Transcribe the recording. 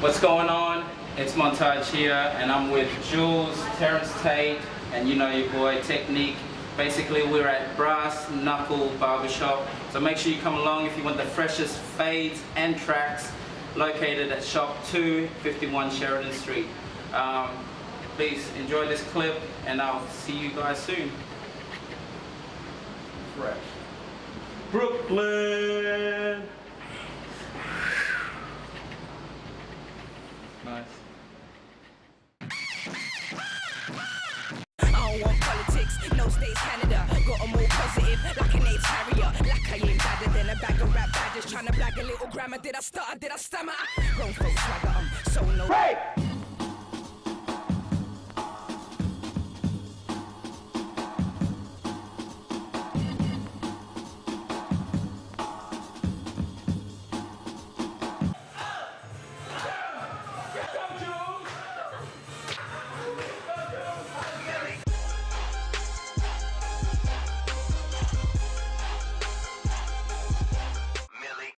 What's going on? It's Montage here, and I'm with Julz, Terrence Tate, and you know your boy Technique. Basically, we're at Brass Knuckle Barbershop, so make sure you come along if you want the freshest fades and tracks. Located at Shop 251 Sheridan Street. Um, please enjoy this clip, and I'll see you guys soon. Fresh. Brooklyn. Nice. I don't want politics, no states, Canada. Got 'em all positive, like an AIDS harrier. Like I ain't badder than a bag of rap badges. Tryna blag a little grammar. Did I stutter? Did I stammer? Grown folks swagger, I'm so no. Here